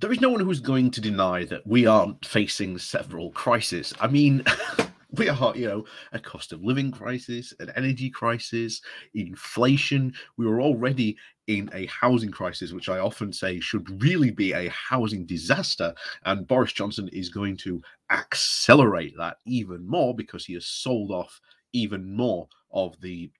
there is no one who's going to deny that we aren't facing several crises. I mean, we are, you know, a cost of living crisis, an energy crisis, inflation. We were already in a housing crisis, which I often say should really be a housing disaster. And Boris Johnson is going to accelerate that even more because he has sold off even more of the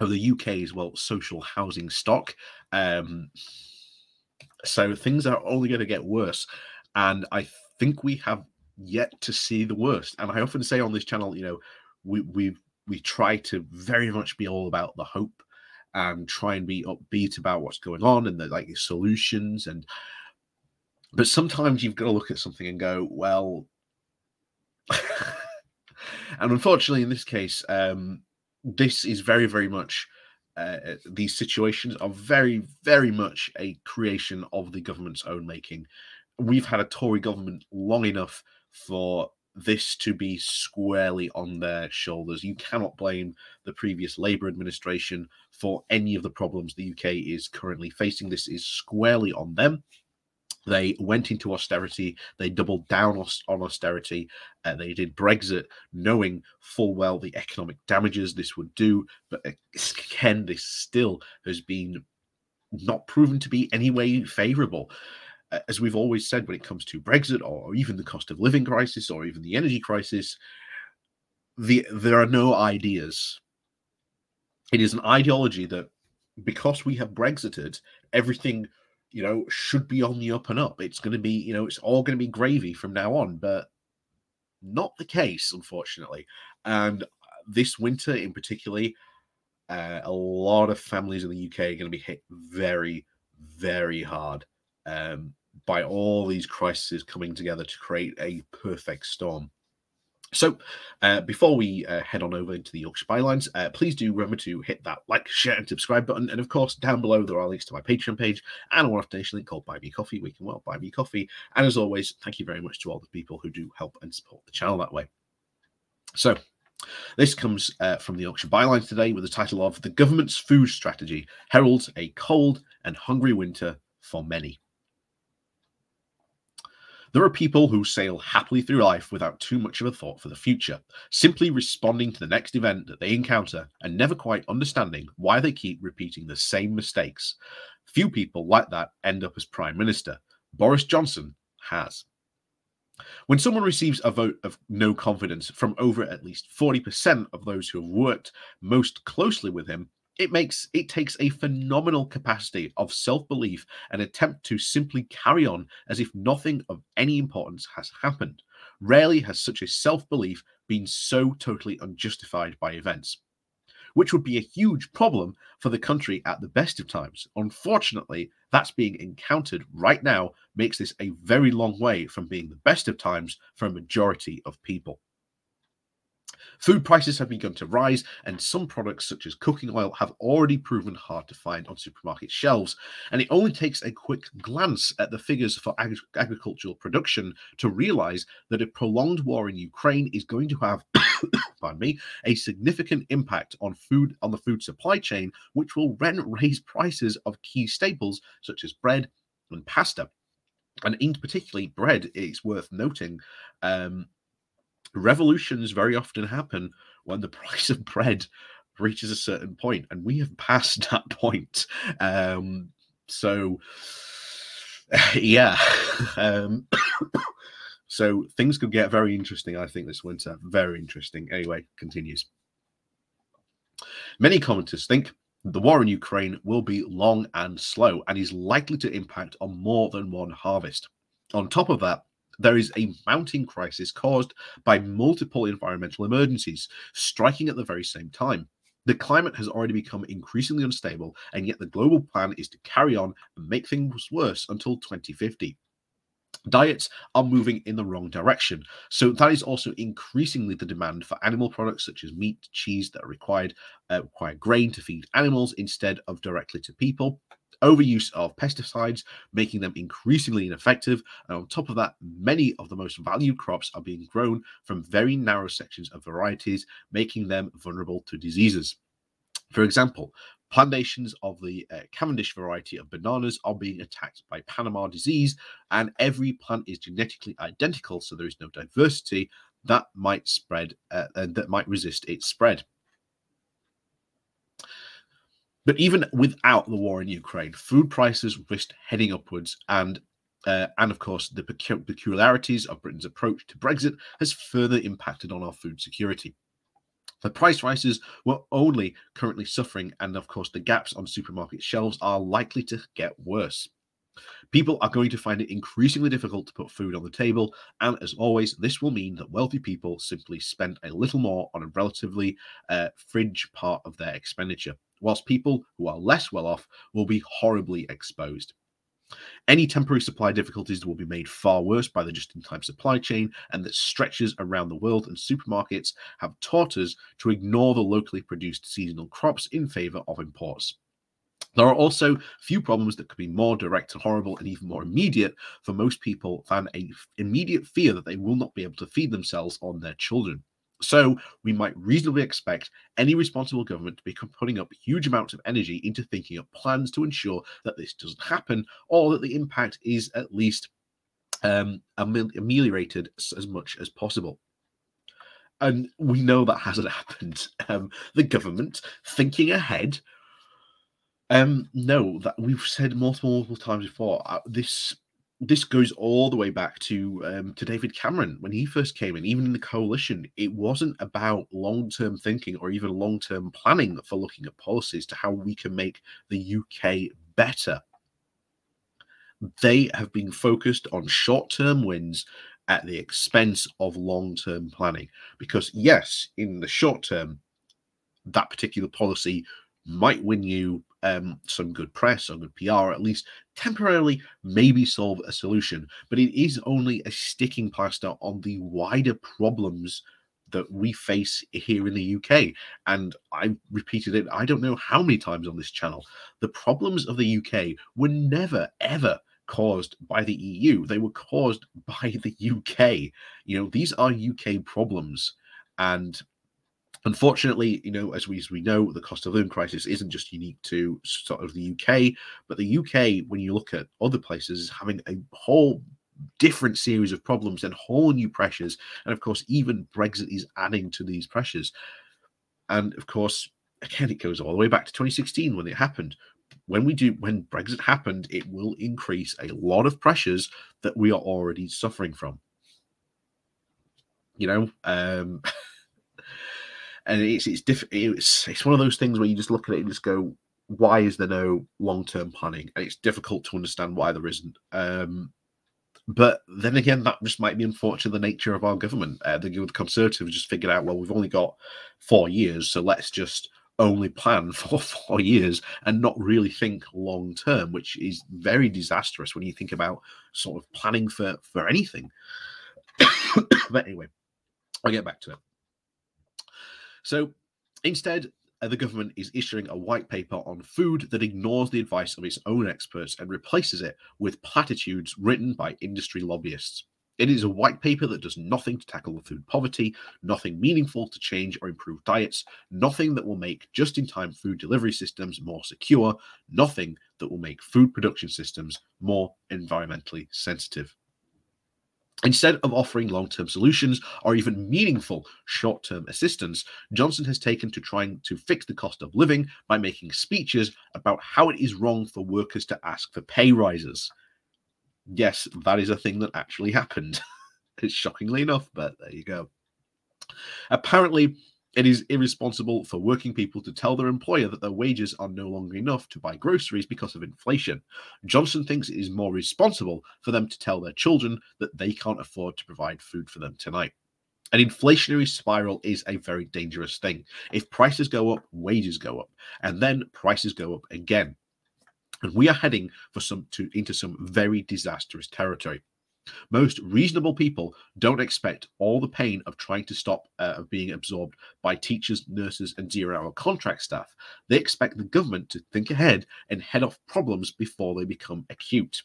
of the UK's well social housing stock. Um, so things are only going to get worse. And I think we have yet to see the worst. And I often say on this channel, you know, we we we try to very much be all about the hope and try and be upbeat about what's going on and the like the solutions and but sometimes you've got to look at something and go, well, and unfortunately in this case, um, this is very, very much uh, these situations are very, very much a creation of the government's own making. We've had a Tory government long enough for this to be squarely on their shoulders. You cannot blame the previous Labour administration for any of the problems the UK is currently facing. This is squarely on them. They went into austerity. They doubled down on austerity. Uh, they did Brexit, knowing full well the economic damages this would do. But again, this still has been not proven to be any way favourable. As we've always said, when it comes to Brexit or even the cost of living crisis or even the energy crisis, the there are no ideas. It is an ideology that because we have Brexited, everything you know, should be on the up and up. It's going to be, you know, it's all going to be gravy from now on, but not the case, unfortunately. And this winter, in particular, uh, a lot of families in the UK are going to be hit very, very hard um, by all these crises coming together to create a perfect storm. So, uh, before we uh, head on over into the Yorkshire Bylines, uh, please do remember to hit that like, share, and subscribe button. And of course, down below there are links to my Patreon page and a one-off donation link called Buy Me Coffee. We can well buy me coffee. And as always, thank you very much to all the people who do help and support the channel that way. So, this comes uh, from the Yorkshire Bylines today with the title of "The Government's Food Strategy Heralds a Cold and Hungry Winter for Many." There are people who sail happily through life without too much of a thought for the future, simply responding to the next event that they encounter and never quite understanding why they keep repeating the same mistakes. Few people like that end up as Prime Minister. Boris Johnson has. When someone receives a vote of no confidence from over at least 40% of those who have worked most closely with him, it makes it takes a phenomenal capacity of self-belief and attempt to simply carry on as if nothing of any importance has happened. Rarely has such a self-belief been so totally unjustified by events which would be a huge problem for the country at the best of times. Unfortunately that's being encountered right now makes this a very long way from being the best of times for a majority of people Food prices have begun to rise, and some products, such as cooking oil, have already proven hard to find on supermarket shelves. And it only takes a quick glance at the figures for ag- agricultural production to realize that a prolonged war in Ukraine is going to have. pardon me, a significant impact on food on the food supply chain, which will then raise prices of key staples such as bread and pasta. And in particularly bread, it's worth noting um, revolutions very often happen when the price of bread reaches a certain point, and we have passed that point. Um, so, yeah. Um, so things could get very interesting, I think, this winter. Very interesting. Anyway, continues. Many commenters think the war in Ukraine will be long and slow and is likely to impact on more than one harvest. On top of that, there is a mounting crisis caused by multiple environmental emergencies striking at the very same time. The climate has already become increasingly unstable, and yet the global plan is to carry on and make things worse until 2050 diets are moving in the wrong direction. So that is also increasingly the demand for animal products such as meat, cheese that are required uh, require grain to feed animals instead of directly to people overuse of pesticides, making them increasingly ineffective. And on top of that, many of the most valued crops are being grown from very narrow sections of varieties, making them vulnerable to diseases. For example, Plantations of the uh, Cavendish variety of bananas are being attacked by Panama disease, and every plant is genetically identical, so there is no diversity that might spread uh, and that might resist its spread. But even without the war in Ukraine, food prices risked heading upwards, and uh, and of course, the peculiarities of Britain's approach to Brexit has further impacted on our food security. The price rises were only currently suffering, and of course, the gaps on supermarket shelves are likely to get worse. People are going to find it increasingly difficult to put food on the table, and as always, this will mean that wealthy people simply spend a little more on a relatively uh, fringe part of their expenditure whilst people who are less well off will be horribly exposed. Any temporary supply difficulties will be made far worse by the just in time supply chain, and that stretches around the world and supermarkets have taught us to ignore the locally produced seasonal crops in favor of imports. There are also few problems that could be more direct and horrible and even more immediate for most people than a immediate fear that they will not be able to feed themselves or their children. So we might reasonably expect any responsible government to be putting up huge amounts of energy into thinking up plans to ensure that this doesn't happen, or that the impact is at least um, ameliorated as much as possible. And we know that hasn't happened. Um, the government thinking ahead. Um, no, that we've said multiple, multiple times before. Uh, this this goes all the way back to um, to David Cameron when he first came in. Even in the coalition, it wasn't about long term thinking or even long term planning for looking at policies to how we can make the UK better. They have been focused on short term wins at the expense of long term planning. Because yes, in the short term, that particular policy might win you um, some good press or good PR, at least temporarily maybe solve a solution. But it is only a sticking plaster on the wider problems that we face here in the UK. And I've repeated it, I don't know how many times on this channel. The problems of the UK were never, ever caused by the EU. They were caused by the UK. You know, these are UK problems. And Unfortunately, you know, as we, as we know, the cost of living crisis isn't just unique to sort of the UK, but the UK, when you look at other places, is having a whole different series of problems and whole new pressures. And of course, even Brexit is adding to these pressures. And of course, again, it goes all the way back to 2016 when it happened. When we do, when Brexit happened, it will increase a lot of pressures that we are already suffering from. You know, um, and it's it's diff- it's it's one of those things where you just look at it and just go, why is there no long term planning? And it's difficult to understand why there isn't. Um, but then again, that just might be unfortunate the nature of our government. Uh, the, Conservatives just figured out, well, we've only got four years, so let's just only plan for four years and not really think long term, which is very disastrous when you think about sort of planning for for anything. but anyway, I'll get back to it. So instead, uh, the government is issuing a white paper on food that ignores the advice of its own experts and replaces it with platitudes written by industry lobbyists. It is a white paper that does nothing to tackle the food poverty, nothing meaningful to change or improve diets, nothing that will make just in time food delivery systems more secure, nothing that will make food production systems more environmentally sensitive. Instead of offering long term solutions or even meaningful short term assistance, Johnson has taken to trying to fix the cost of living by making speeches about how it is wrong for workers to ask for pay rises. Yes, that is a thing that actually happened. it's shockingly enough, but there you go. Apparently, it is irresponsible for working people to tell their employer that their wages are no longer enough to buy groceries because of inflation. Johnson thinks it is more responsible for them to tell their children that they can't afford to provide food for them tonight. An inflationary spiral is a very dangerous thing. If prices go up, wages go up, and then prices go up again. And we are heading for some to into some very disastrous territory. Most reasonable people don't expect all the pain of trying to stop uh, of being absorbed by teachers, nurses, and zero-hour contract staff. They expect the government to think ahead and head off problems before they become acute.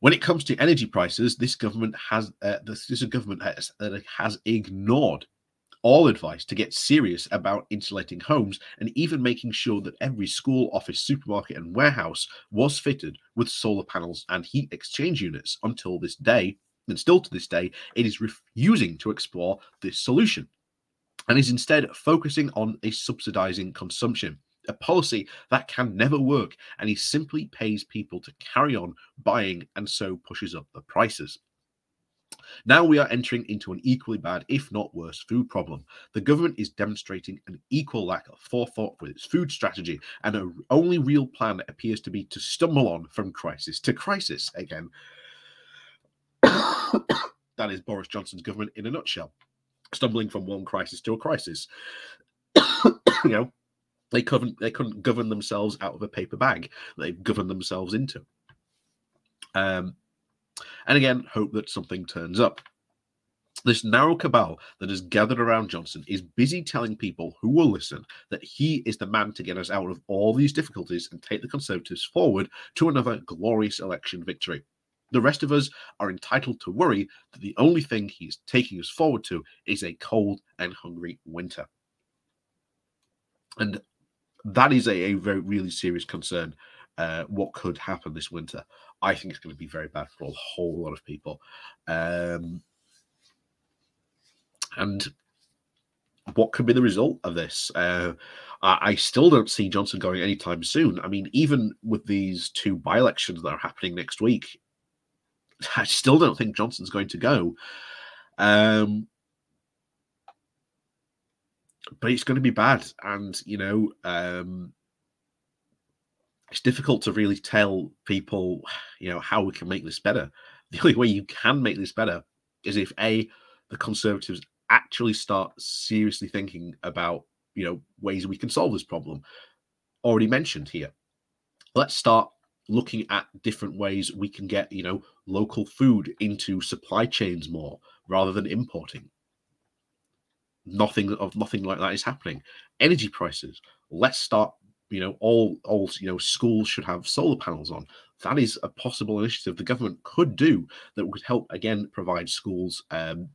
When it comes to energy prices, this government has uh, this, this government has, uh, has ignored all advice to get serious about insulating homes and even making sure that every school, office, supermarket, and warehouse was fitted with solar panels and heat exchange units until this day. And still to this day, it is refusing to explore this solution and is instead focusing on a subsidizing consumption, a policy that can never work, and he simply pays people to carry on buying and so pushes up the prices. Now we are entering into an equally bad, if not worse, food problem. The government is demonstrating an equal lack of forethought with its food strategy, and the only real plan appears to be to stumble on from crisis to crisis again. that is Boris Johnson's government in a nutshell, stumbling from one crisis to a crisis. you know, they couldn't they couldn't govern themselves out of a paper bag. They've governed themselves into. Um, and again, hope that something turns up. This narrow cabal that has gathered around Johnson is busy telling people who will listen that he is the man to get us out of all these difficulties and take the Conservatives forward to another glorious election victory. The rest of us are entitled to worry that the only thing he's taking us forward to is a cold and hungry winter. And that is a, a very really serious concern. Uh, what could happen this winter? I think it's going to be very bad for a whole lot of people. Um, and what could be the result of this? Uh, I, still don't see Johnson going anytime soon. I mean, even with these two by elections that are happening next week, I still don't think Johnson's going to go. Um, but it's going to be bad. And, you know, um, it's difficult to really tell people, you know, how we can make this better. The only way you can make this better is if A, the Conservatives actually start seriously thinking about, you know, ways we can solve this problem. Already mentioned here. Let's start looking at different ways we can get, you know, local food into supply chains more rather than importing. Nothing of nothing like that is happening. Energy prices. Let's start you know all all you know schools should have solar panels on. That is a possible initiative the government could do that would help again provide schools um,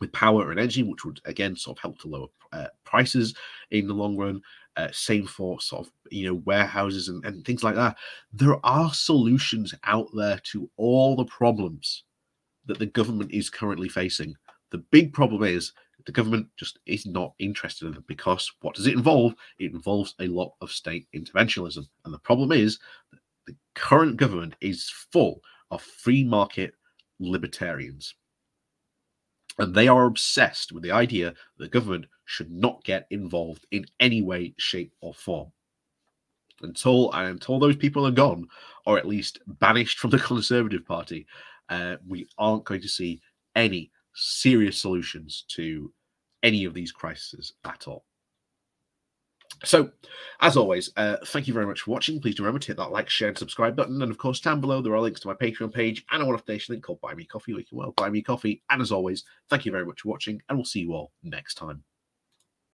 with power and energy which would again sort of help to lower uh, prices in the long run. Uh, same for sort of you know warehouses and, and things like that. There are solutions out there to all the problems that the government is currently facing. The big problem is the government just is not interested in them because what does it involve? It involves a lot of state interventionism. And the problem is the current government is full of free market libertarians. And they are obsessed with the idea that the government should not get involved in any way, shape, or form. Until until those people are gone, or at least banished from the Conservative Party, uh, we aren't going to see any serious solutions to any of these crises at all. So, as always, uh, thank you very much for watching. Please do remember to hit that like, share, and subscribe button. And of course, down below, there are links to my Patreon page and a one-off donation link called Buy Me Coffee, where you can well buy me coffee. And as always, thank you very much for watching, and we'll see you all next time.